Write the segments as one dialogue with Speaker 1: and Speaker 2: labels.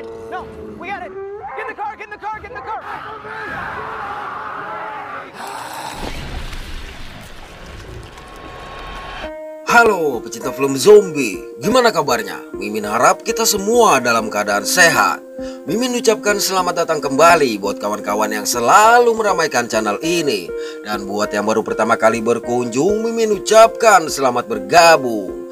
Speaker 1: line. No, we got it. Get in the car, get in the car, get in the car.
Speaker 2: Halo pecinta film zombie, gimana kabarnya? Mimin harap kita semua dalam keadaan sehat. Mimin ucapkan selamat datang kembali buat kawan-kawan yang selalu meramaikan channel ini Dan buat yang baru pertama kali berkunjung, Mimin ucapkan selamat bergabung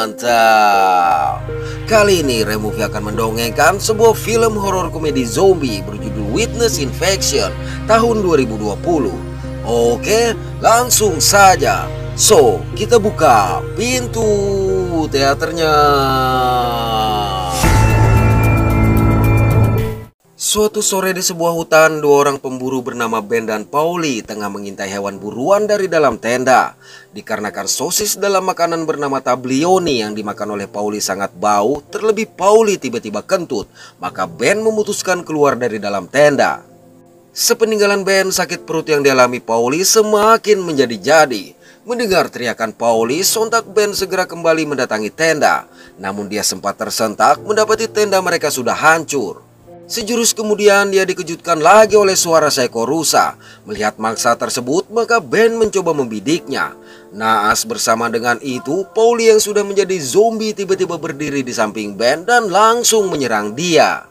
Speaker 2: Mantap Kali ini Removie akan mendongengkan sebuah film horor komedi zombie berjudul Witness Infection tahun 2020 Oke, langsung saja So, kita buka pintu teaternya. Suatu sore di sebuah hutan, dua orang pemburu bernama Ben dan Pauli tengah mengintai hewan buruan dari dalam tenda. Dikarenakan sosis dalam makanan bernama tablioni yang dimakan oleh Pauli sangat bau, terlebih Pauli tiba-tiba kentut, maka Ben memutuskan keluar dari dalam tenda. Sepeninggalan Ben, sakit perut yang dialami Pauli semakin menjadi-jadi. Mendengar teriakan Pauli, sontak Ben segera kembali mendatangi tenda. Namun dia sempat tersentak mendapati tenda mereka sudah hancur. Sejurus kemudian dia dikejutkan lagi oleh suara seekor rusa. Melihat mangsa tersebut, maka Ben mencoba membidiknya. Naas bersama dengan itu, Pauli yang sudah menjadi zombie tiba-tiba berdiri di samping Ben dan langsung menyerang dia.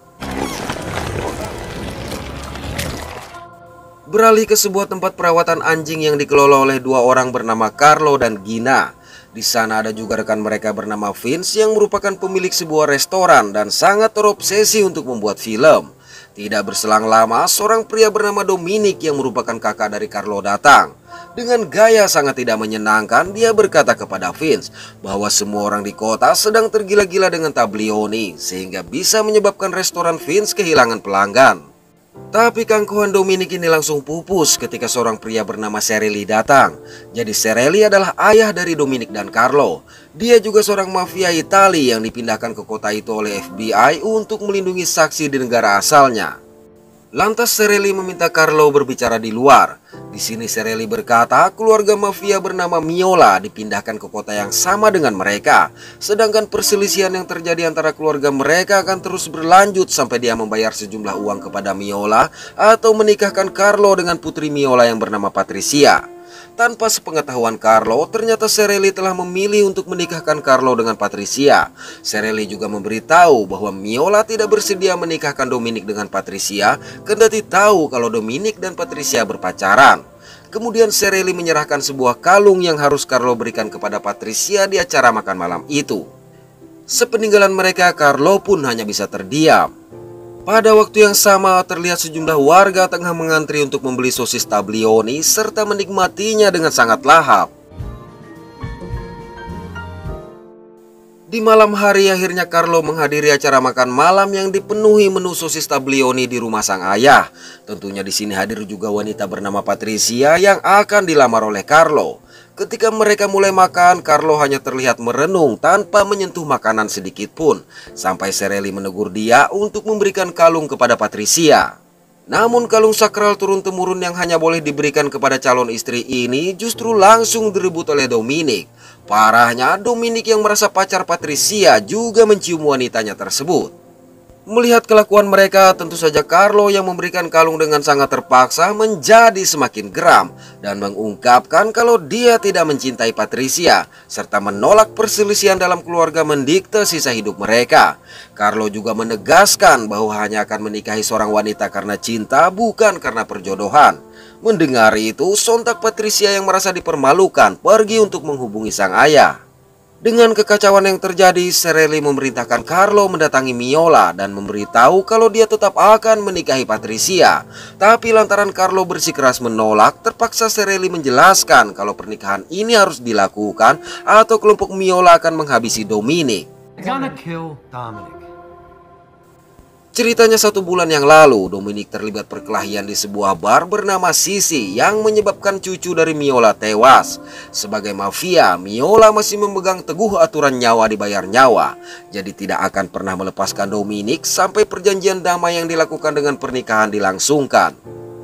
Speaker 2: beralih ke sebuah tempat perawatan anjing yang dikelola oleh dua orang bernama Carlo dan Gina. Di sana ada juga rekan mereka bernama Vince yang merupakan pemilik sebuah restoran dan sangat terobsesi untuk membuat film. Tidak berselang lama, seorang pria bernama Dominic yang merupakan kakak dari Carlo datang. Dengan gaya sangat tidak menyenangkan, dia berkata kepada Vince bahwa semua orang di kota sedang tergila-gila dengan Tablioni, sehingga bisa menyebabkan restoran Vince kehilangan pelanggan. Tapi kangkuhan Dominic ini langsung pupus ketika seorang pria bernama Sereli datang. Jadi Sereli adalah ayah dari Dominic dan Carlo. Dia juga seorang mafia Itali yang dipindahkan ke kota itu oleh FBI untuk melindungi saksi di negara asalnya. Lantas Sereli meminta Carlo berbicara di luar. Di sini Sereli berkata keluarga mafia bernama Miola dipindahkan ke kota yang sama dengan mereka. Sedangkan perselisihan yang terjadi antara keluarga mereka akan terus berlanjut sampai dia membayar sejumlah uang kepada Miola atau menikahkan Carlo dengan putri Miola yang bernama Patricia. Tanpa sepengetahuan Carlo, ternyata Sereli telah memilih untuk menikahkan Carlo dengan Patricia. Sereli juga memberitahu bahwa Miola tidak bersedia menikahkan Dominic dengan Patricia, kendati tahu kalau Dominic dan Patricia berpacaran. Kemudian Sereli menyerahkan sebuah kalung yang harus Carlo berikan kepada Patricia di acara makan malam itu. Sepeninggalan mereka, Carlo pun hanya bisa terdiam. Pada waktu yang sama terlihat sejumlah warga tengah mengantri untuk membeli sosis tablioni serta menikmatinya dengan sangat lahap. Di malam hari akhirnya Carlo menghadiri acara makan malam yang dipenuhi menu sosis tablioni di rumah sang ayah. Tentunya di sini hadir juga wanita bernama Patricia yang akan dilamar oleh Carlo. Ketika mereka mulai makan, Carlo hanya terlihat merenung tanpa menyentuh makanan sedikit pun. Sampai Sereli menegur dia untuk memberikan kalung kepada Patricia. Namun kalung sakral turun-temurun yang hanya boleh diberikan kepada calon istri ini justru langsung direbut oleh Dominic. Parahnya, Dominic yang merasa pacar Patricia juga mencium wanitanya tersebut. Melihat kelakuan mereka, tentu saja Carlo yang memberikan kalung dengan sangat terpaksa menjadi semakin geram dan mengungkapkan kalau dia tidak mencintai Patricia serta menolak perselisihan dalam keluarga mendikte sisa hidup mereka. Carlo juga menegaskan bahwa hanya akan menikahi seorang wanita karena cinta bukan karena perjodohan. Mendengar itu, sontak Patricia yang merasa dipermalukan pergi untuk menghubungi sang ayah. Dengan kekacauan yang terjadi, Sereli memerintahkan Carlo mendatangi Miola dan memberitahu kalau dia tetap akan menikahi Patricia. Tapi lantaran Carlo bersikeras menolak, terpaksa Sereli menjelaskan kalau pernikahan ini harus dilakukan atau kelompok Miola akan menghabisi Dominic.
Speaker 3: Gonna kill Dominic.
Speaker 2: Ceritanya satu bulan yang lalu, Dominic terlibat perkelahian di sebuah bar bernama Sisi yang menyebabkan cucu dari Miola tewas. Sebagai mafia, Miola masih memegang teguh aturan nyawa dibayar nyawa. Jadi tidak akan pernah melepaskan Dominic sampai perjanjian damai yang dilakukan dengan pernikahan dilangsungkan.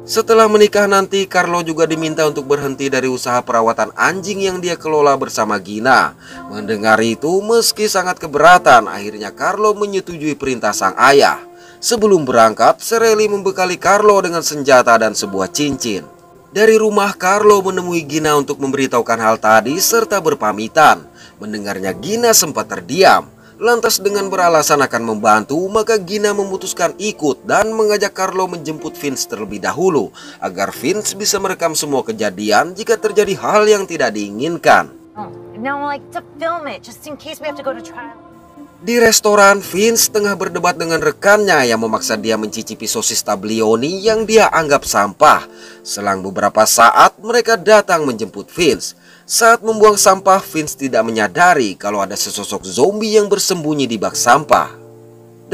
Speaker 2: Setelah menikah nanti, Carlo juga diminta untuk berhenti dari usaha perawatan anjing yang dia kelola bersama Gina. Mendengar itu, meski sangat keberatan, akhirnya Carlo menyetujui perintah sang ayah. Sebelum berangkat, Sereli membekali Carlo dengan senjata dan sebuah cincin. Dari rumah, Carlo menemui Gina untuk memberitahukan hal tadi serta berpamitan. Mendengarnya Gina sempat terdiam. Lantas dengan beralasan akan membantu, maka Gina memutuskan ikut dan mengajak Carlo menjemput Vince terlebih dahulu agar Vince bisa merekam semua kejadian jika terjadi hal yang tidak diinginkan.
Speaker 4: Now.
Speaker 2: Di restoran, Vince tengah berdebat dengan rekannya yang memaksa dia mencicipi sosis tablioni yang dia anggap sampah. Selang beberapa saat, mereka datang menjemput Vince. Saat membuang sampah, Vince tidak menyadari kalau ada sesosok zombie yang bersembunyi di bak sampah.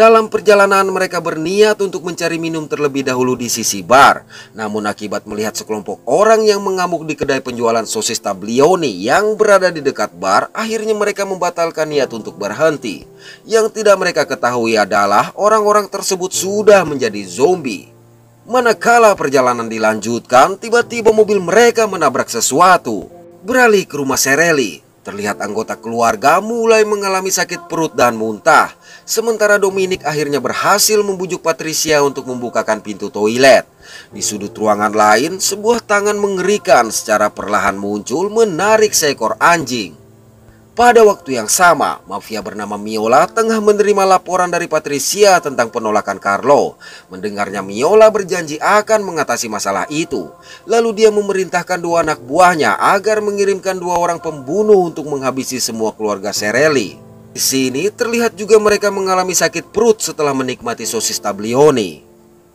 Speaker 2: Dalam perjalanan mereka berniat untuk mencari minum terlebih dahulu di sisi bar. Namun akibat melihat sekelompok orang yang mengamuk di kedai penjualan sosis tablioni yang berada di dekat bar, akhirnya mereka membatalkan niat untuk berhenti. Yang tidak mereka ketahui adalah orang-orang tersebut sudah menjadi zombie. Manakala perjalanan dilanjutkan, tiba-tiba mobil mereka menabrak sesuatu. Beralih ke rumah Sereli, terlihat anggota keluarga mulai mengalami sakit perut dan muntah. Sementara Dominic akhirnya berhasil membujuk Patricia untuk membukakan pintu toilet. Di sudut ruangan lain, sebuah tangan mengerikan secara perlahan muncul menarik seekor anjing. Pada waktu yang sama, mafia bernama Miola tengah menerima laporan dari Patricia tentang penolakan Carlo. Mendengarnya Miola berjanji akan mengatasi masalah itu. Lalu dia memerintahkan dua anak buahnya agar mengirimkan dua orang pembunuh untuk menghabisi semua keluarga Sereli. Di sini terlihat juga mereka mengalami sakit perut setelah menikmati sosis tablioni.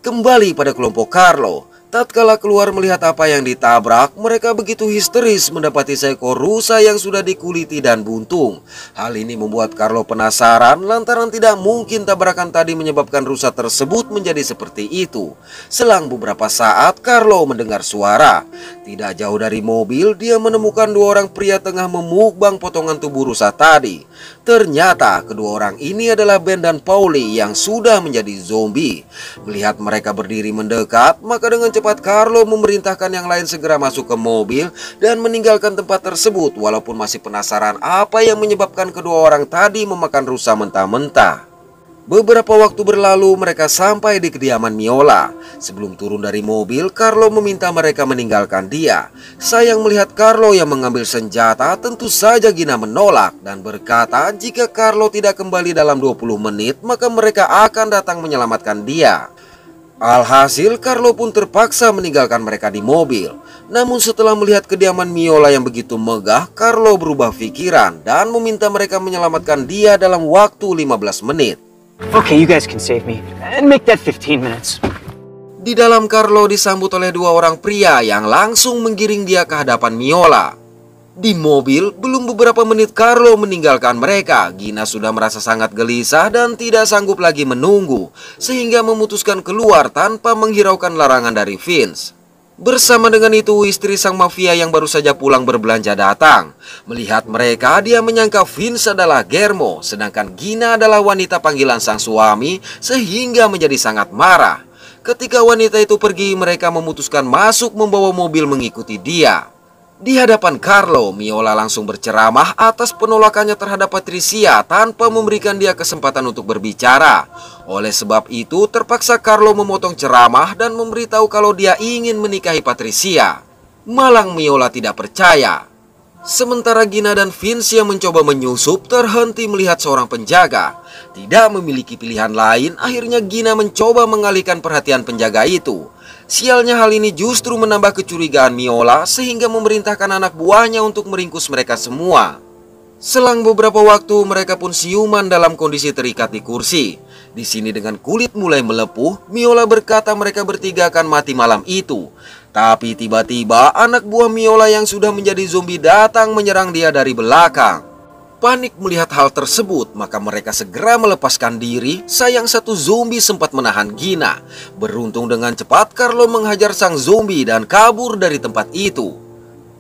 Speaker 2: Kembali pada kelompok Carlo, Tatkala keluar melihat apa yang ditabrak, mereka begitu histeris mendapati seekor rusa yang sudah dikuliti dan buntung. Hal ini membuat Carlo penasaran lantaran tidak mungkin tabrakan tadi menyebabkan rusa tersebut menjadi seperti itu. Selang beberapa saat, Carlo mendengar suara. Tidak jauh dari mobil, dia menemukan dua orang pria tengah memukbang potongan tubuh rusa tadi. Ternyata kedua orang ini adalah Ben dan Pauli yang sudah menjadi zombie. Melihat mereka berdiri mendekat, maka dengan cepat Carlo memerintahkan yang lain segera masuk ke mobil dan meninggalkan tempat tersebut walaupun masih penasaran apa yang menyebabkan kedua orang tadi memakan rusa mentah-mentah. Beberapa waktu berlalu mereka sampai di kediaman Miola. Sebelum turun dari mobil, Carlo meminta mereka meninggalkan dia. Sayang melihat Carlo yang mengambil senjata, tentu saja Gina menolak dan berkata jika Carlo tidak kembali dalam 20 menit, maka mereka akan datang menyelamatkan dia. Alhasil Carlo pun terpaksa meninggalkan mereka di mobil. Namun setelah melihat kediaman Miola yang begitu megah, Carlo berubah pikiran dan meminta mereka menyelamatkan dia dalam waktu 15 menit.
Speaker 1: Okay, you guys can save me. And make that 15 minutes.
Speaker 2: Di dalam Carlo disambut oleh dua orang pria yang langsung menggiring dia ke hadapan Miola. Di mobil, belum beberapa menit Carlo meninggalkan mereka. Gina sudah merasa sangat gelisah dan tidak sanggup lagi menunggu, sehingga memutuskan keluar tanpa menghiraukan larangan dari Vince. Bersama dengan itu, istri sang mafia yang baru saja pulang berbelanja datang. Melihat mereka, dia menyangka Vince adalah Germo, sedangkan Gina adalah wanita panggilan sang suami, sehingga menjadi sangat marah. Ketika wanita itu pergi, mereka memutuskan masuk membawa mobil mengikuti dia. Di hadapan Carlo, Miola langsung berceramah atas penolakannya terhadap Patricia tanpa memberikan dia kesempatan untuk berbicara. Oleh sebab itu, terpaksa Carlo memotong ceramah dan memberitahu kalau dia ingin menikahi Patricia. Malang Miola tidak percaya. Sementara Gina dan Vince yang mencoba menyusup terhenti melihat seorang penjaga. Tidak memiliki pilihan lain, akhirnya Gina mencoba mengalihkan perhatian penjaga itu. Sialnya hal ini justru menambah kecurigaan Miola sehingga memerintahkan anak buahnya untuk meringkus mereka semua. Selang beberapa waktu mereka pun siuman dalam kondisi terikat di kursi. Di sini dengan kulit mulai melepuh, Miola berkata mereka bertiga akan mati malam itu. Tapi tiba-tiba anak buah Miola yang sudah menjadi zombie datang menyerang dia dari belakang. Panik melihat hal tersebut, maka mereka segera melepaskan diri. Sayang satu zombie sempat menahan Gina. Beruntung dengan cepat Carlo menghajar sang zombie dan kabur dari tempat itu.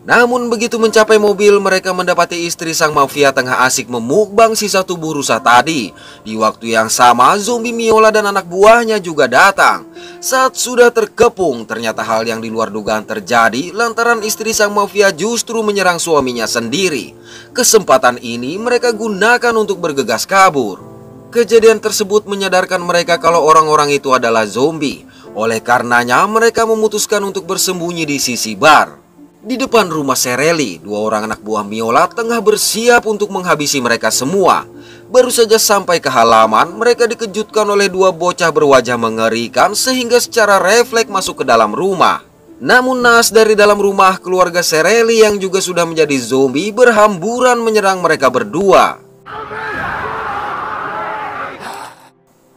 Speaker 2: Namun begitu mencapai mobil, mereka mendapati istri sang mafia tengah asik memukbang sisa tubuh rusa tadi. Di waktu yang sama, zombie Miola dan anak buahnya juga datang. Saat sudah terkepung, ternyata hal yang di luar dugaan terjadi lantaran istri sang mafia justru menyerang suaminya sendiri. Kesempatan ini mereka gunakan untuk bergegas kabur. Kejadian tersebut menyadarkan mereka kalau orang-orang itu adalah zombie. Oleh karenanya, mereka memutuskan untuk bersembunyi di sisi bar. Di depan rumah Sereli, dua orang anak buah Miola tengah bersiap untuk menghabisi mereka semua. Baru saja sampai ke halaman, mereka dikejutkan oleh dua bocah berwajah mengerikan sehingga secara refleks masuk ke dalam rumah. Namun naas dari dalam rumah, keluarga Sereli yang juga sudah menjadi zombie berhamburan menyerang mereka berdua.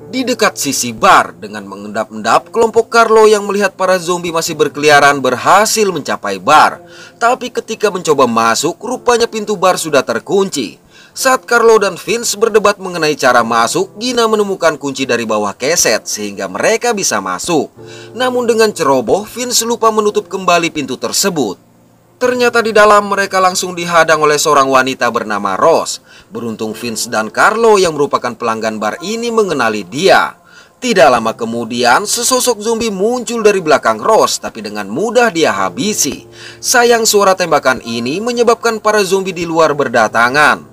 Speaker 2: Di dekat sisi bar, dengan mengendap-endap, kelompok Carlo yang melihat para zombie masih berkeliaran berhasil mencapai bar. Tapi ketika mencoba masuk, rupanya pintu bar sudah terkunci. Saat Carlo dan Vince berdebat mengenai cara masuk, Gina menemukan kunci dari bawah keset sehingga mereka bisa masuk. Namun dengan ceroboh, Vince lupa menutup kembali pintu tersebut. Ternyata di dalam mereka langsung dihadang oleh seorang wanita bernama Rose. Beruntung Vince dan Carlo yang merupakan pelanggan bar ini mengenali dia. Tidak lama kemudian, sesosok zombie muncul dari belakang Rose, tapi dengan mudah dia habisi. Sayang suara tembakan ini menyebabkan para zombie di luar berdatangan.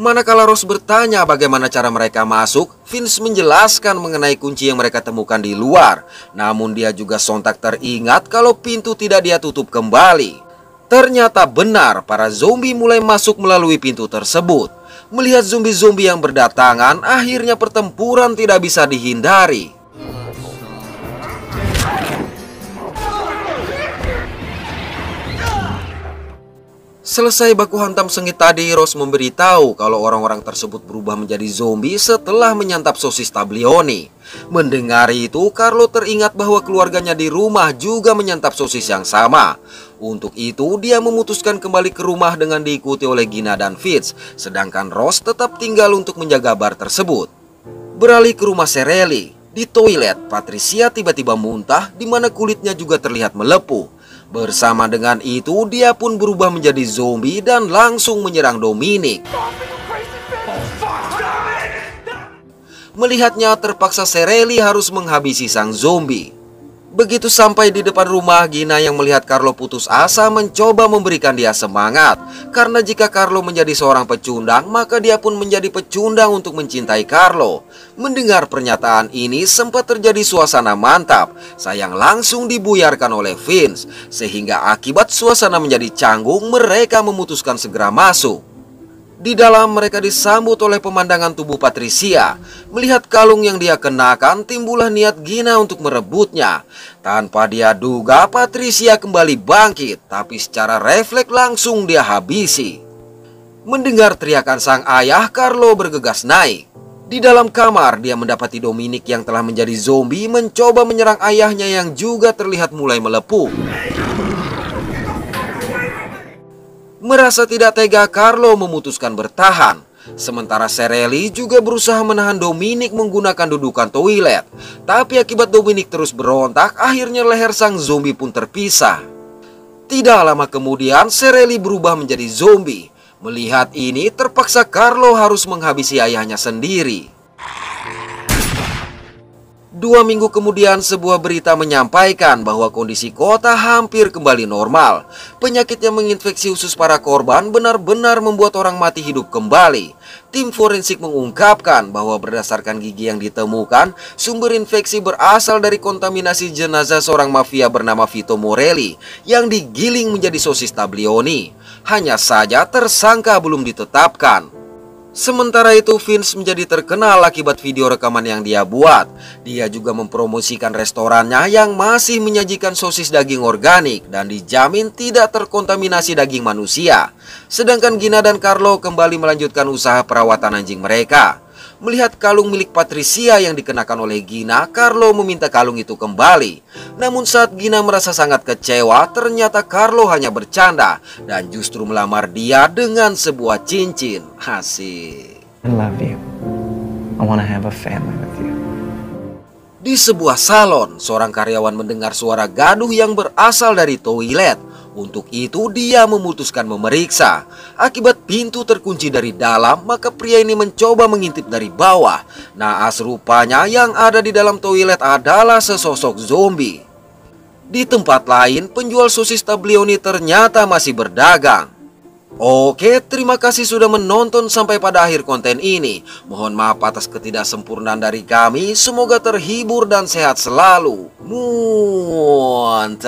Speaker 2: Manakala Rose bertanya bagaimana cara mereka masuk, Vince menjelaskan mengenai kunci yang mereka temukan di luar. Namun dia juga sontak teringat kalau pintu tidak dia tutup kembali. Ternyata benar para zombie mulai masuk melalui pintu tersebut. Melihat zombie-zombie yang berdatangan, akhirnya pertempuran tidak bisa dihindari. Selesai baku hantam sengit tadi, Rose memberitahu kalau orang-orang tersebut berubah menjadi zombie setelah menyantap sosis tablioni. Mendengar itu, Carlo teringat bahwa keluarganya di rumah juga menyantap sosis yang sama. Untuk itu, dia memutuskan kembali ke rumah dengan diikuti oleh Gina dan Fitz, sedangkan Rose tetap tinggal untuk menjaga bar tersebut. Beralih ke rumah Sereli, di toilet, Patricia tiba-tiba muntah di mana kulitnya juga terlihat melepuh. Bersama dengan itu, dia pun berubah menjadi zombie dan langsung menyerang Dominic. Melihatnya terpaksa Sereli harus menghabisi sang zombie. Begitu sampai di depan rumah, Gina yang melihat Carlo putus asa mencoba memberikan dia semangat. Karena jika Carlo menjadi seorang pecundang, maka dia pun menjadi pecundang untuk mencintai Carlo. Mendengar pernyataan ini sempat terjadi suasana mantap. Sayang langsung dibuyarkan oleh Vince. Sehingga akibat suasana menjadi canggung, mereka memutuskan segera masuk. Di dalam mereka disambut oleh pemandangan tubuh Patricia. Melihat kalung yang dia kenakan, timbullah niat Gina untuk merebutnya. Tanpa dia duga, Patricia kembali bangkit, tapi secara refleks langsung dia habisi. Mendengar teriakan sang ayah, Carlo bergegas naik. Di dalam kamar, dia mendapati Dominic yang telah menjadi zombie mencoba menyerang ayahnya yang juga terlihat mulai melepuh. Merasa tidak tega, Carlo memutuskan bertahan. Sementara Sereli juga berusaha menahan Dominic menggunakan dudukan toilet. Tapi akibat Dominic terus berontak, akhirnya leher sang zombie pun terpisah. Tidak lama kemudian, Sereli berubah menjadi zombie. Melihat ini, terpaksa Carlo harus menghabisi ayahnya sendiri. Dua minggu kemudian sebuah berita menyampaikan bahwa kondisi kota hampir kembali normal. Penyakit yang menginfeksi usus para korban benar-benar membuat orang mati hidup kembali. Tim forensik mengungkapkan bahwa berdasarkan gigi yang ditemukan, sumber infeksi berasal dari kontaminasi jenazah seorang mafia bernama Vito Morelli yang digiling menjadi sosis tablioni. Hanya saja tersangka belum ditetapkan. Sementara itu Vince menjadi terkenal akibat video rekaman yang dia buat. Dia juga mempromosikan restorannya yang masih menyajikan sosis daging organik dan dijamin tidak terkontaminasi daging manusia. Sedangkan Gina dan Carlo kembali melanjutkan usaha perawatan anjing mereka. Melihat kalung milik Patricia yang dikenakan oleh Gina, Carlo meminta kalung itu kembali. Namun saat Gina merasa sangat kecewa, ternyata Carlo hanya bercanda dan justru melamar dia dengan sebuah cincin. Asik.
Speaker 1: I love you. I want to have a family with you.
Speaker 2: Di sebuah salon, seorang karyawan mendengar suara gaduh yang berasal dari toilet. Untuk itu dia memutuskan memeriksa. Akibat pintu terkunci dari dalam, maka pria ini mencoba mengintip dari bawah. Naas rupanya yang ada di dalam toilet adalah sesosok zombie. Di tempat lain, penjual sosis Tablioni ternyata masih berdagang. Oke, terima kasih sudah menonton sampai pada akhir konten ini. Mohon maaf atas ketidaksempurnaan dari kami. Semoga terhibur dan sehat selalu. Muntah.